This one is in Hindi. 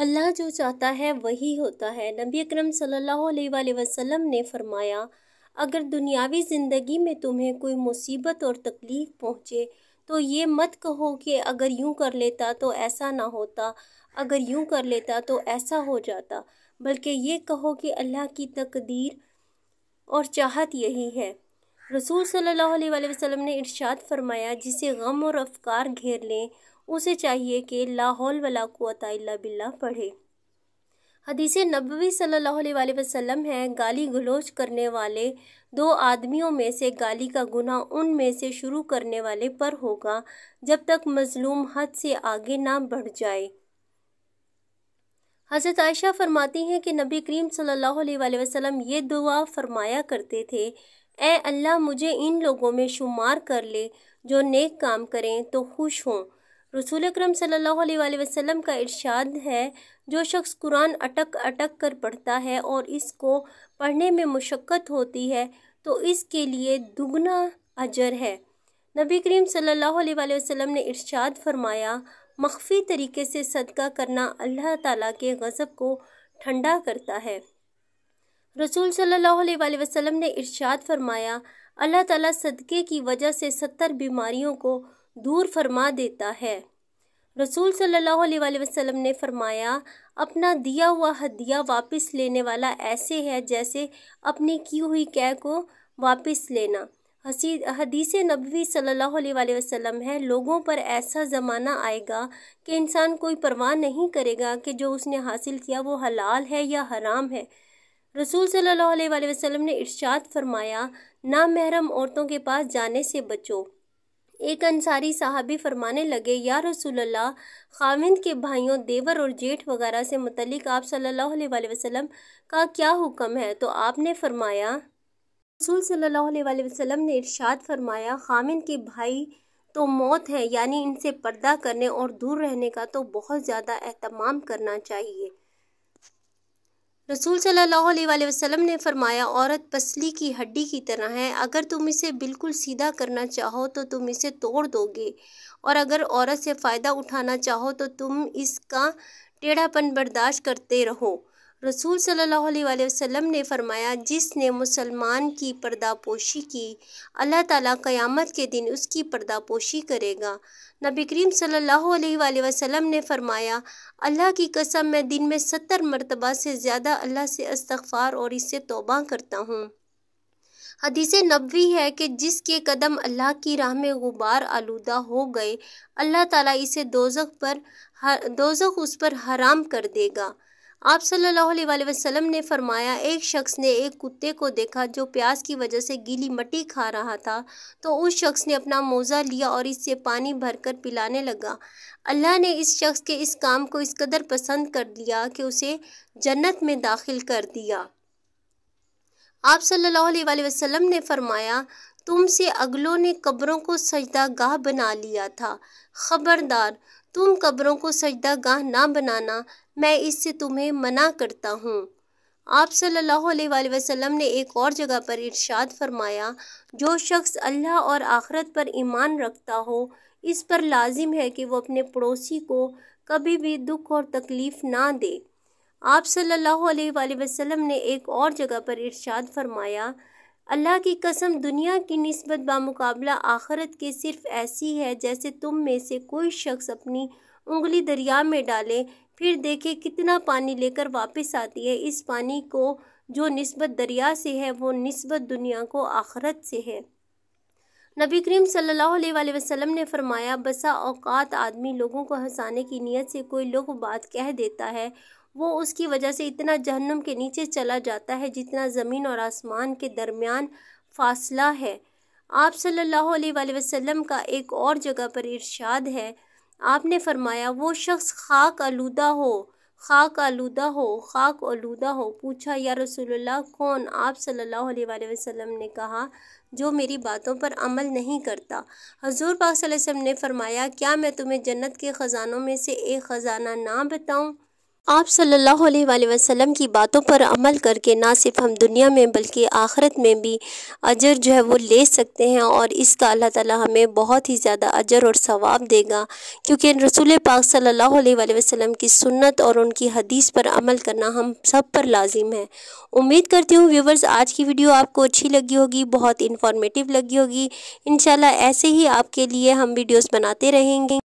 अल्लाह जो चाहता है वही होता है। नबी अकरम सल्लल्लाहु अलैहि वसल्लम ने फरमाया, अगर दुनियावी ज़िंदगी में तुम्हें कोई मुसीबत और तकलीफ़ पहुँचे तो ये मत कहो कि अगर यूँ कर लेता तो ऐसा ना होता, अगर यूँ कर लेता तो ऐसा हो जाता, बल्कि ये कहो कि अल्लाह की तकदीर और चाहत यही है। रसूल सल्लल्लाहु अलैहि वसल्लम ने इरशाद फरमाया, जिसे गम और अफकार घेर लें उसे चाहिए कि लाहौल वला इल्ला बिल्ला पढ़े। हदीस नबवी सल्लल्लाहु अलैहि है, गाली गलोच करने वाले दो आदमियों में से गाली का गुना उन में से शुरू करने वाले पर होगा, जब तक मजलूम हद से आगे ना बढ़ जाए। हज़रत आयशा फरमाती हैं कि नबी करीम सल्लल्लाहु अलैहि वसल्लम ये दुआ फरमाया करते थे अल्लाह, मुझे इन लोगों में शुमार कर ले जो नेक काम करें तो खुश हों। रसूल अक्रम सल्लल्लाहु अलैहि वसल्लम का इरशाद है, जो शख्स कुरान अटक अटक कर पढ़ता है और इसको पढ़ने में मुशक्क़त होती है तो इसके लिए दुगना अजर है। नबी करीम सल्लल्लाहु अलैहि वसल्लम ने इरशाद फरमाया, मख्फी तरीके से सदका करना अल्लाह ताला के गज़ब को ठंडा करता है। रसूल सल्लल्लाहु अलैहि वसल्लम ने इरशाद फरमाया, अल्लाह ताला सदक़े की वजह से सत्तर बीमारियों को दूर फरमा देता है। रसूल सल्लल्लाहु अलैहि वसल्लम ने फरमाया, अपना दिया हुआ हदिया वापस लेने वाला ऐसे है जैसे अपनी की हुई कै को वापस लेना। हसी, हदीस नबी सल्लल्लाहु अलैहि वसल्लम है, लोगों पर ऐसा ज़माना आएगा कि इंसान कोई परवाह नहीं करेगा कि जो उसने हासिल किया वो हलाल है या हराम है। रसूल सल्लल्लाहु अलैहि वसल्लम ने इरशाद फरमाया, ना महरम औरतों के पास जाने से बचो। एक अंसारी साहबी फरमाने लगे, या रसूलल्लाह, खाविंद के भाइयों, देवर और जेठ वगैरह से मुतलिक आप सल्लल्लाहु अलैहि वसल्लम का क्या हुक्म है? तो आपने फरमाया, रसूल सल्लल्लाहु अलैहि वसल्लम ने इरशाद फरमाया खामिन के भाई तो मौत है, यानी इनसे पर्दा करने और दूर रहने का तो बहुत ज़्यादा अहतमाम करना चाहिए। रसूल सल्लल्लाहु अलैहि वसल्लम ने फरमाया, औरत पसली की हड्डी की तरह है, अगर तुम इसे बिल्कुल सीधा करना चाहो तो तुम इसे तोड़ दोगे, और अगर औरत से फ़ायदा उठाना चाहो तो तुम इसका टेढ़ापन बर्दाश्त करते रहो। रसूल सल्लल्लाहु अलैहि वसल्लम ने फरमाया, जिसने मुसलमान की पर्दापोशी की, अल्लाह ताला क़यामत के दिन उसकी पर्दापोशी करेगा। नबी करीम सल्लल्लाहु अलैहि वसल्लम ने फरमाया, अल्लाह की कसम, मैं दिन में सत्तर मरतबा से ज़्यादा अल्लाह से अस्तगफ़ार और इससे तोबा करता हूँ। हदीस नबवी है कि जिसके कदम अल्लाह की राह में गुबार आलूदा हो गए, अल्लाह ताला इसे दोजख पर दोजख उस पर हराम कर देगा। आप सल्लल्लाहु अलैहि वसल्लम ने फरमाया, एक शख्स ने एक कुत्ते को देखा जो प्यास की वजह से गीली मट्टी खा रहा था तो उस शख्स ने अपना मोज़ा लिया और इससे पानी भरकर पिलाने लगा। अल्लाह ने इस शख्स के इस काम को इस कदर पसंद कर दिया कि उसे जन्नत में दाखिल कर दिया। आप सल्लल्लाहु अलैहि वसल्लम ने फरमाया तुमसे अगलों ने कब्रों को सजदा गाह बना लिया था। खबरदार, तुम कब्रों को सजदा गाह ना बनाना, मैं इससे तुम्हें मना करता हूँ। आप सल्लल्लाहु अलैहि वसल्लम ने एक और जगह पर इरशाद फरमाया, जो शख्स अल्लाह और आखरत पर ईमान रखता हो, इस पर लाजिम है कि वो अपने पड़ोसी को कभी भी दुख और तकलीफ़ ना दे। आप सल्लल्लाहु अलैहि वसल्लम ने एक और जगह पर इरशाद फरमाया अल्लाह की कसम, दुनिया की नस्बत बामुकाबला आखरत के सिर्फ़ ऐसी है जैसे तुम में से कोई शख्स अपनी उंगली दरिया में डाले, फिर देखे कितना पानी लेकर वापस आती है। इस पानी को जो नस्बत दरिया से है, वो नस्बत दुनिया को आखरत से है। नबी करीम सल्लल्लाहु अलैहि वसल्लम ने फरमाया, बसा औकात आदमी लोगों को हंसाने की नीयत से कोई लोग बात कह देता है, वो उसकी वजह से इतना जहन्नुम के नीचे चला जाता है जितना ज़मीन और आसमान के दरमियान फासला है। आप सल्लल्लाहु अलैहि वसल्लम का एक और जगह पर इरशाद है। आपने फरमाया, वो शख्स खाक आलूदा हो खाक आलूदा हो, खाक आलूदा हो, पूछा, या रसूलुल्लाह, कौन आप सल्लल्लाहु अलैहि वसल्लम ने कहा, जो मेरी बातों पर अमल नहीं करता? हजूर पाक वसल्लम ने फरमाया, क्या मैं तुम्हें जन्नत के ख़जानों में से एक ख़जाना ना बताऊँ? आप सल्लल्लाहु अलैहि वसल्लम की बातों पर अमल करके ना सिर्फ़ हम दुनिया में, बल्कि आखिरत में भी अजर जो है वो ले सकते हैं और इसका अल्लाह ताला हमें बहुत ही ज़्यादा अजर और सवाब देगा। क्योंकि रसूल पाक सल्लल्लाहु अलैहि वसल्लम की सुन्नत और उनकी हदीस पर अमल करना हम सब पर लाजिम है। उम्मीद करती हूँ व्यूवर्स, आज की वीडियो आपको अच्छी लगी होगी, बहुत इन्फॉर्मेटिव लगी होगी। इन ऐसे ही आपके लिए हम वीडियोज़ बनाते रहेंगे।